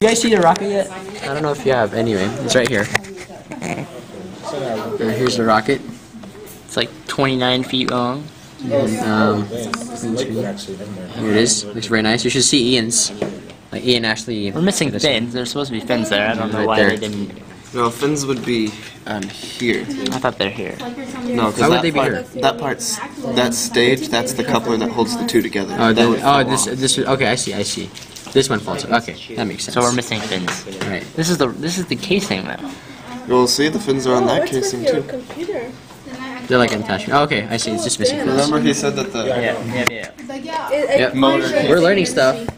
You guys see the rocket yet? I don't know if you have. Anyway, it's right here. Uh, here's the rocket. It's like 29 feet long. And, um, here it is. Looks very nice. You should see Ian's. Like Ian actually. We're missing this fins. There's supposed to be fins there. I don't know Right why there. they didn't. No, fins would be um, here. I thought they're here. No, because that part, that part's that stage. That's the coupler that holds the two together. Oh, That oh, this, this. Okay, I see. I see. This one falls. off. Okay, that makes sense. So we're missing fins. Right. This is the this is the casing though. You'll see the fins are on that oh, What's with casing your too. computer? They're like an attachment. Oh, okay, I see. It's just missing. fins. Remember he said that the Yeah, yeah, yeah. It, Yep. motor. We're learning stuff.